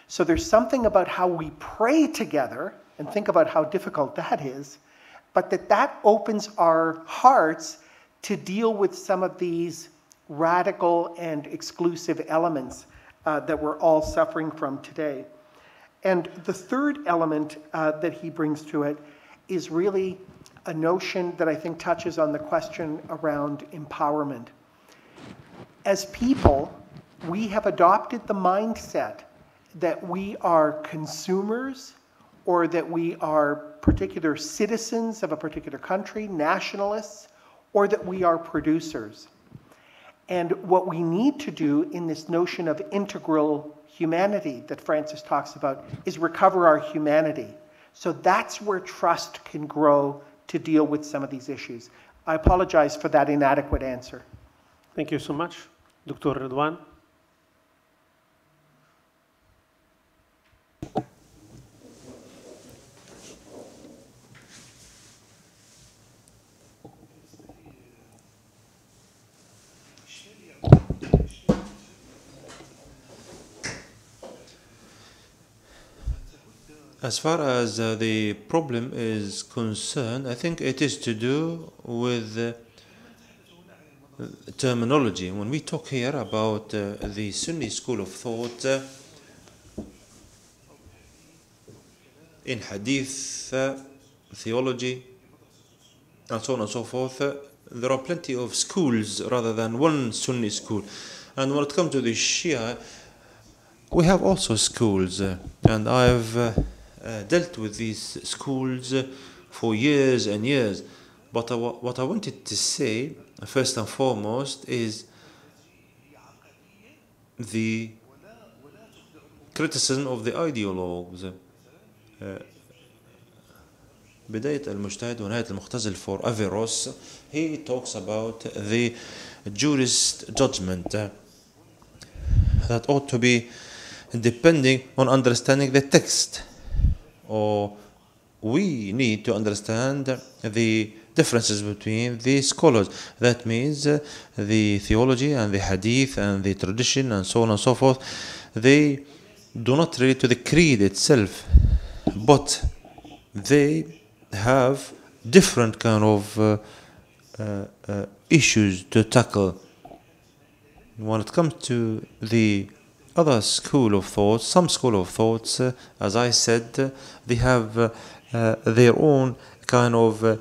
So there's something about how we pray together, and think about how difficult that is, but that that opens our hearts to deal with some of these radical and exclusive elements uh, that we're all suffering from today. And the third element uh, that he brings to it is really a notion that I think touches on the question around empowerment. As people, we have adopted the mindset that we are consumers or that we are particular citizens of a particular country, nationalists, or that we are producers. And what we need to do in this notion of integral humanity that Francis talks about is recover our humanity. So that's where trust can grow to deal with some of these issues. I apologize for that inadequate answer. Thank you so much. Dr. Radwan. As far as uh, the problem is concerned, I think it is to do with uh, terminology. When we talk here about uh, the Sunni school of thought uh, in hadith, uh, theology, and so on and so forth, uh, there are plenty of schools rather than one Sunni school. And when it comes to the Shia, we have also schools, uh, and I've uh, dealt with these schools for years and years. But what I wanted to say, first and foremost is the criticism of the ideologues. Uh, بداية المجتهد ونهاية المقتصد for Averroes, he talks about the jurist judgment uh, that ought to be depending on understanding the text or we need to understand the differences between the scholars. That means uh, the theology and the hadith and the tradition and so on and so forth, they do not relate to the creed itself, but they have different kind of uh, uh, uh issues to tackle. When it comes to the other school of thought, some school of thoughts, uh, as I said, uh, they have uh, uh their own kind of uh,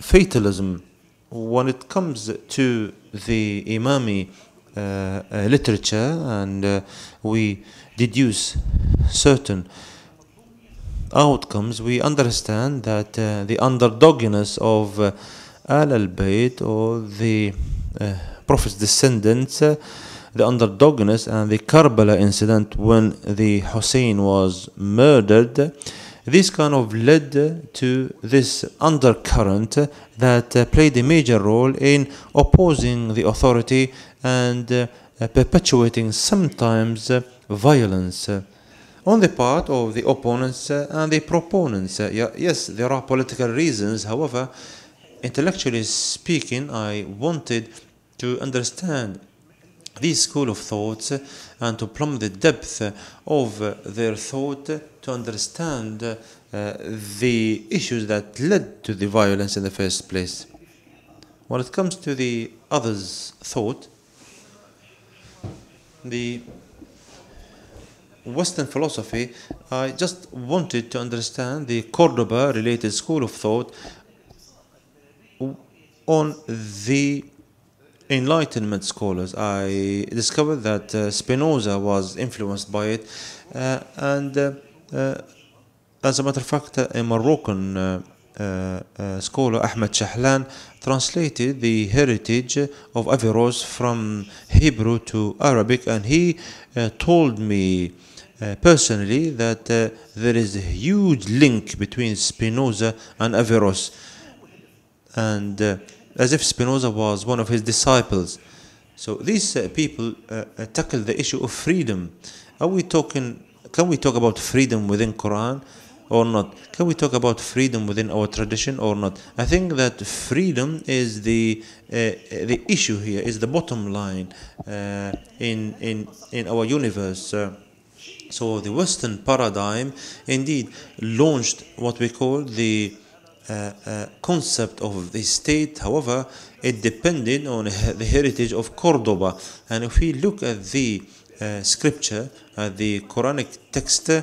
fatalism. When it comes to the Imami uh, uh, literature, and uh, we deduce certain outcomes, we understand that the underdoginess of Al al Bayt or the Prophet's descendants the underdogness and the Karbala incident when the Hussein was murdered, this kind of led to this undercurrent that uh, played a major role in opposing the authority and uh, perpetuating sometimes uh, violence on the part of the opponents and the proponents. yes, there are political reasons, however, intellectually speaking, I wanted to understand this school of thoughts and to plumb the depth of their thought to understand uh, the issues that led to the violence in the first place. When it comes to the others' thought, the Western philosophy, I just wanted to understand the Cordoba related school of thought on the Enlightenment scholars. I discovered that uh, Spinoza was influenced by it, uh, and uh, uh, as a matter of fact, a Moroccan uh, scholar, Ahmed Shahlan, translated the heritage of Averroes from Hebrew to Arabic, and he told me uh, personally that uh, there is a huge link between Spinoza and Averroes, and uh, as if Spinoza was one of his disciples. So these uh, people uh, uh, tackle the issue of freedom. Are we talking? Can we talk about freedom within Quran? or not? Can we talk about freedom within our tradition or not? I think that freedom is the uh, the issue here, is the bottom line uh, in in in our universe. Uh, so the Western paradigm indeed launched what we call the uh, uh, concept of the state. However, it depended on the heritage of Cordoba. And if we look at the uh, scripture, the Quranic text, uh,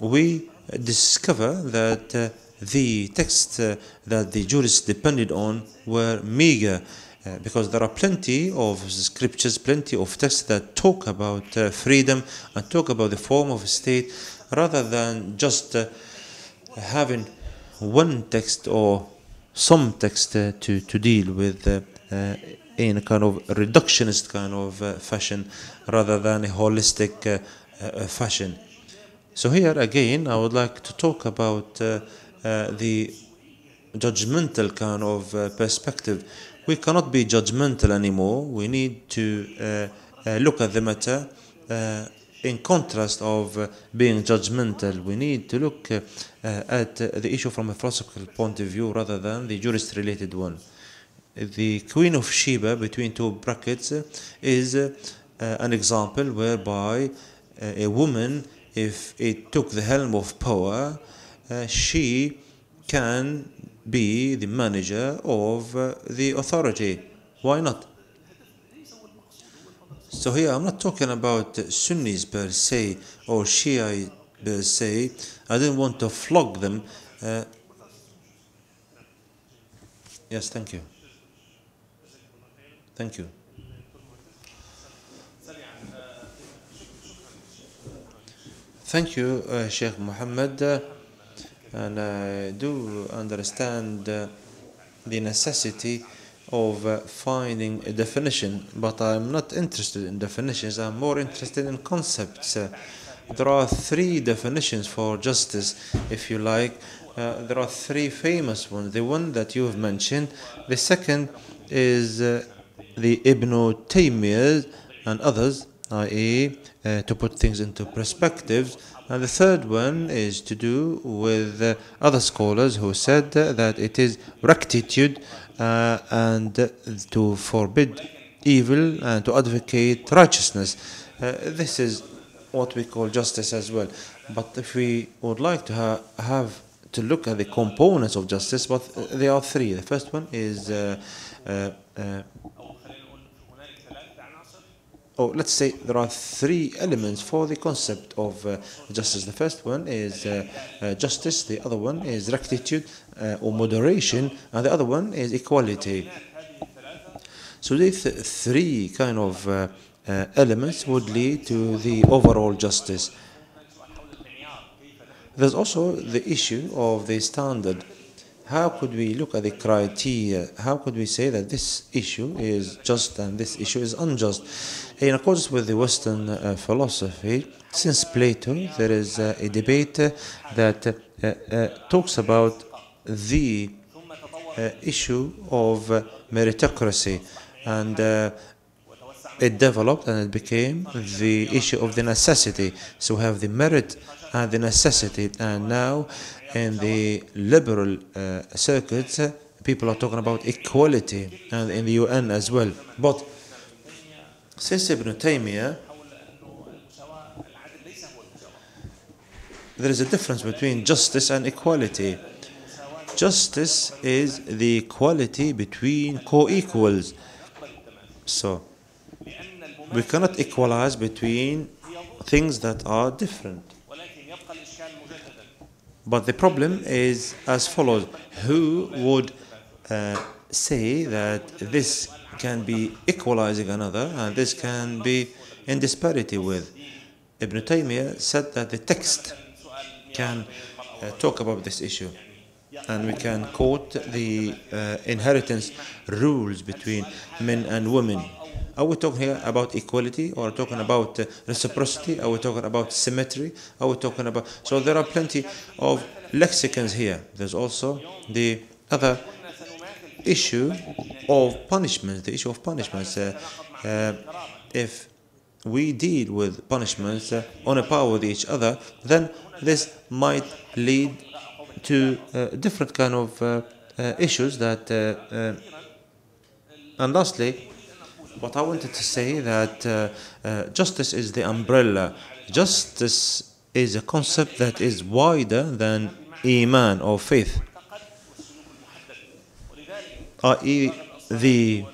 we discover that uh, the texts uh, that the jurists depended on were meager. Uh, because there are plenty of scriptures, plenty of texts that talk about uh, freedom and talk about the form of state rather than just uh, having one text or some text uh, to, to deal with uh, uh, in a kind of reductionist kind of fashion rather than a holistic fashion. So here again, I would like to talk about the judgmental kind of uh, perspective. We cannot be judgmental anymore. We need to uh, uh, look at the matter in contrast of uh, being judgmental. We need to look uh, at the issue from a philosophical point of view rather than the jurist-related one. The Queen of Sheba, between two brackets, is uh, an example whereby a woman, if it took the helm of power, she can be the manager of the authority. Why not? So here I'm not talking about Sunnis per se or Shia per se. I didn't want to flog them. Uh, yes, thank you. Thank you. Thank you, uh, Sheikh Muhammad. Uh, and I do understand uh, the necessity of uh, finding a definition, but I'm not interested in definitions, I'm more interested in concepts. Uh, there are three definitions for justice, if you like. Uh, there are three famous ones. The one that you have mentioned, the second is uh, the Ibn Taymiyyah and others, i.e., uh, to put things into perspective. And the third one is to do with uh, other scholars who said uh, that it is rectitude uh, and uh, to forbid evil and to advocate righteousness. Uh, this is what we call justice as well. But if we would like to ha- have to look at the components of justice, but uh, there are three. The first one is oh, let's say there are three elements for the concept of uh, justice. The first one is uh, uh, justice, the other one is rectitude uh, or moderation, and the other one is equality. So these th- three kind of uh, uh, elements would lead to the overall justice. There's also the issue of the standard. How could we look at the criteria? How could we say that this issue is just and this issue is unjust? In accordance with the Western uh, philosophy, since Plato, there is uh, a debate uh, that uh, talks about the uh, issue of uh, meritocracy and it developed and it became the issue of the necessity. So we have the merit and the necessity, and now in the liberal circuits, people are talking about equality, and in the UN as well. But since Ibn Taymiyyah, there is a difference between justice and equality. Justice is the equality between co-equals. So, we cannot equalize between things that are different. But the problem is as follows who would uh, say that this can be equalizing another and this can be in disparity with? Ibn Taymiyyah said that the text can uh, talk about this issue and we can quote the uh, inheritance rules between men and women. Are we talking here about equality or talking about uh, reciprocity? Are we talking about symmetry? Are we talking about. So there are plenty of lexicons here. There's also the other issue of punishments, the issue of punishments. Uh, uh, if we deal with punishments uh, on a par with each other, then this might lead to different kind of issues that and lastly what I wanted to say that uh, uh, justice is the umbrella justice is a concept that is wider than iman or faith i.e. the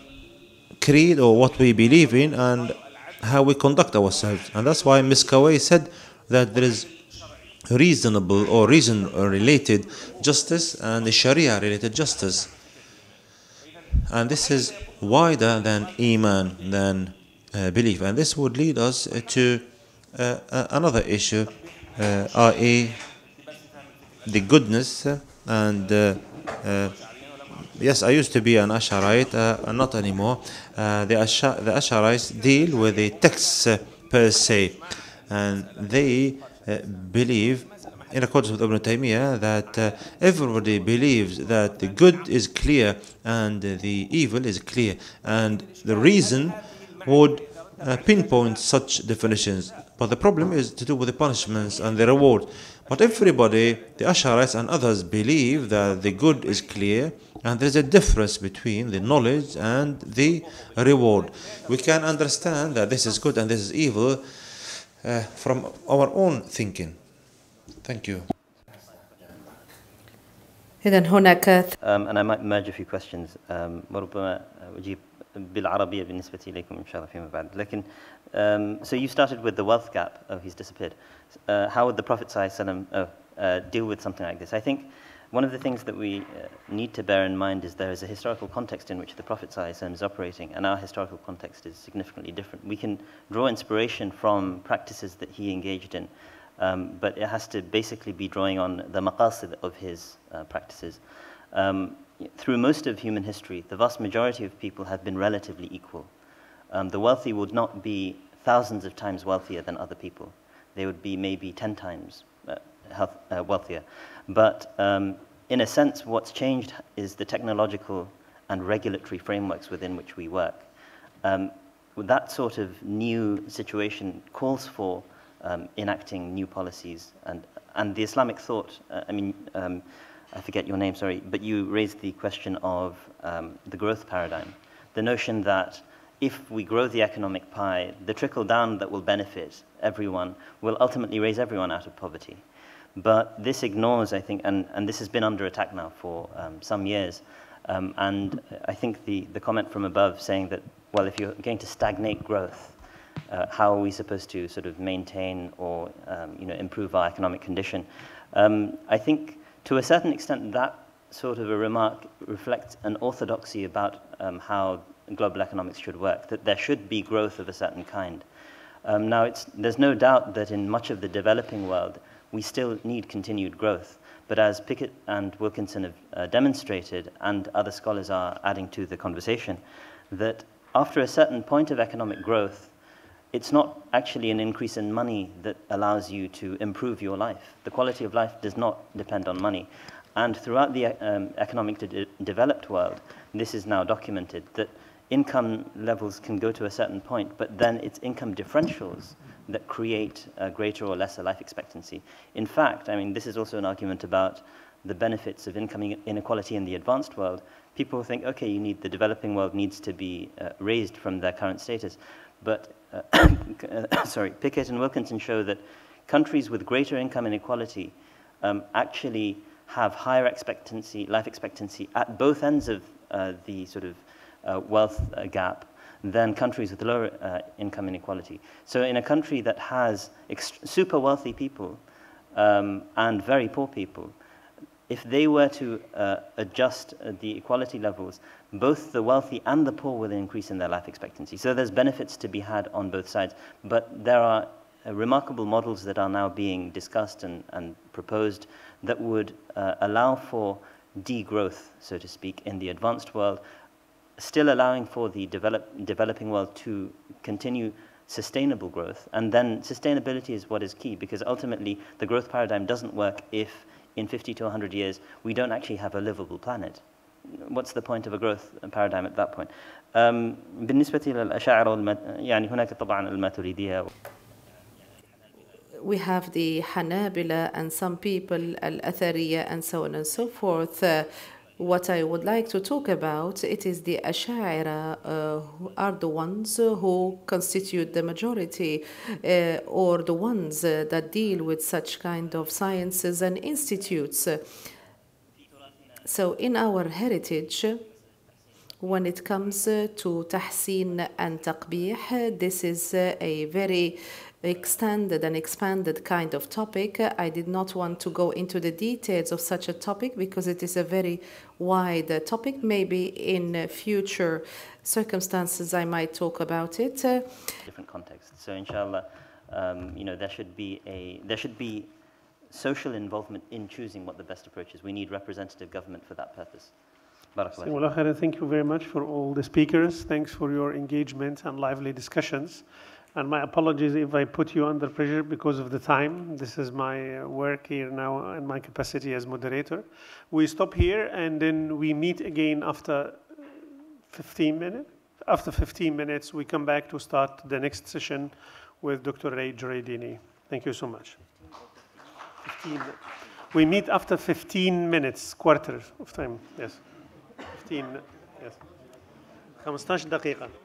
creed or what we believe in and how we conduct ourselves and that's why Miskawayh said that there is reasonable or reason related justice and the Sharia related justice. And this is wider than Iman, than uh, belief. And this would lead us to uh, another issue, uh, i.e., the goodness and uh, uh, yes, I used to be an Asharite, uh, not anymore. Uh, the, Asha the Asharites deal with the texts uh, per se, and they uh, believe, in accordance with Ibn Taymiyyah, that uh, everybody believes that the good is clear and the evil is clear, and the reason would uh, pinpoint such definitions. But the problem is to do with the punishments and the reward. But everybody, the Asharites and others, believe that the good is clear and there's a difference between the knowledge and the reward. We can understand that this is good and this is evil uh, from our own thinking. Thank you. إذا هناك um, and I might merge a few questions um, وربما أجيب بالعربية بالنسبة إليكم إن شاء الله فيما بعد لكن um, so you started with the wealth gap oh he's disappeared uh, how would the Prophet ﷺ, oh, uh, deal with something like this I think one of the things that we uh, need to bear in mind is there is a historical context in which the Prophet ﷺ is operating, and our historical context is significantly different. We can draw inspiration from practices that he engaged in, um, but it has to basically be drawing on the maqasid of his uh, practices. Um, through most of human history, the vast majority of people have been relatively equal. Um, the wealthy would not be thousands of times wealthier than other people. They would be maybe 10 times uh, health, uh, wealthier. But um, in a sense, what's changed is the technological and regulatory frameworks within which we work. Um, that sort of new situation calls for um, enacting new policies. And, and the Islamic thought, uh, I mean, um, I forget your name, sorry, but you raised the question of um, the growth paradigm. The notion that if we grow the economic pie, the trickle down that will benefit everyone will ultimately raise everyone out of poverty. But this ignores, I think, and, and this has been under attack now for um, some years. Um, and I think the, the comment from above saying that, well, if you're going to stagnate growth, uh, how are we supposed to sort of maintain or um, you know, improve our economic condition? Um, I think to a certain extent that sort of a remark reflects an orthodoxy about um, how global economics should work, that there should be growth of a certain kind. Um, now, it's, there's no doubt that in much of the developing world, we still need continued growth. But as Pickett and Wilkinson have uh, demonstrated, and other scholars are adding to the conversation, that after a certain point of economic growth, it's not actually an increase in money that allows you to improve your life. The quality of life does not depend on money. And throughout the um, economic de developed world, this is now documented that income levels can go to a certain point, but then it's income differentials that create a greater or lesser life expectancy. In fact, I mean, this is also an argument about the benefits of income inequality in the advanced world. People think, okay, you need the developing world needs to be uh, raised from their current status. But, uh, sorry, Pickett and Wilkinson show that countries with greater income inequality um, actually have higher expectancy, life expectancy at both ends of uh, the sort of wealth uh, gap than countries with lower uh, income inequality. So in a country that has super wealthy people um, and very poor people, if they were to uh, adjust uh, the equality levels, both the wealthy and the poor will increase in their life expectancy. So there's benefits to be had on both sides. But there are uh, remarkable models that are now being discussed and, and proposed that would uh, allow for degrowth, so to speak, in the advanced world, still allowing for the develop, developing world to continue sustainable growth. And then sustainability is what is key because ultimately the growth paradigm doesn't work if in 50 to 100 years we don't actually have a livable planet. What's the point of a growth paradigm at that point? Um, بالنسبة للأشاعرة يعني هناك طبعا الماتريدية we have the Hanabila and some people, Al-Athariya and so on and so forth. Uh, what I would like to talk about, it is the Ash'ira uh, who are the ones who constitute the majority uh, or the ones uh, that deal with such kind of sciences and institutes. So in our heritage, when it comes to tahsin and taqbih, this is a very extended and expanded kind of topic. I did not want to go into the details of such a topic because it is a very wide topic. Maybe in future circumstances I might talk about it. Different contexts. So inshallah, um, you know, there should be a there should be social involvement in choosing what the best approach is. We need representative government for that purpose. Thank you very much for all the speakers. Thanks for your engagement and lively discussions. And my apologies if I put you under pressure because of the time. This is my uh, work here now and my capacity as moderator. We stop here and then we meet again after 15 minutes. After 15 minutes, we come back to start the next session with Dr. Ray Jureidini. Thank you so much. 15. We meet after 15 minutes, quarter of time, yes. 15, yes. 15